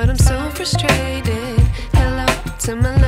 but I'm so frustrated. Hello to my